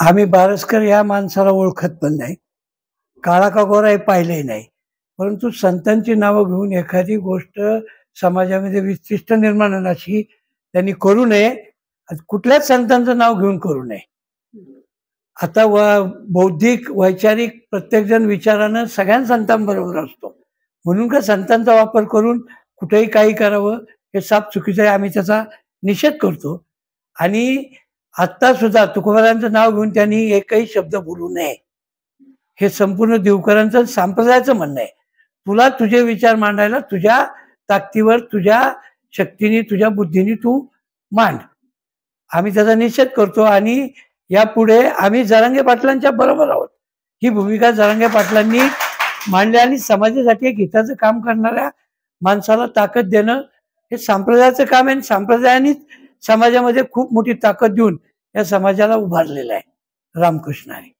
आम्ही बारसकर या माणसाला ओळखत पण नाही. काळा का गोरा हे पाहिलंही नाही. परंतु संतांची नावं घेऊन एखादी गोष्ट समाजामध्ये विशिष्ट निर्माण अशी त्यांनी करू नये. कुठल्याच संतांचं नाव घेऊन करू नये. आता व बौद्धिक वैचारिक प्रत्येकजण विचारानं सगळ्या संतांबरोबर असतो. म्हणून का संतांचा वापर करून कुठेही काही करावं हे साप चुकीचं आहे आम्ही त्याचा निषेध करतो. आणि आत्ता सुद्धा तुकोबारांचं नाव घेऊन त्यांनी एकही शब्द बोलू नये. हे संपूर्ण देवकरांचं संप्रदायाचं म्हणणं आहे. तुला तुझे विचार मांडायला तुझ्या ताकदीवर तुझ्या शक्तीने तुझ्या बुद्धीने तू मांड. आम्ही त्याचा निषेध करतो आणि यापुढे आम्ही जरांगे पाटलांच्या बरोबर आहोत. ही भूमिका जरांगे पाटलांनी मांडली आणि समाजासाठी एक हिताचं काम करणाऱ्या माणसाला ताकद देणं हे संप्रदायाचं काम आहे आणि संप्रदायाने समाजामध्ये खूप मोठी ताकद देऊन या समाजाला उभारलेलं आहे. रामकृष्ण आहे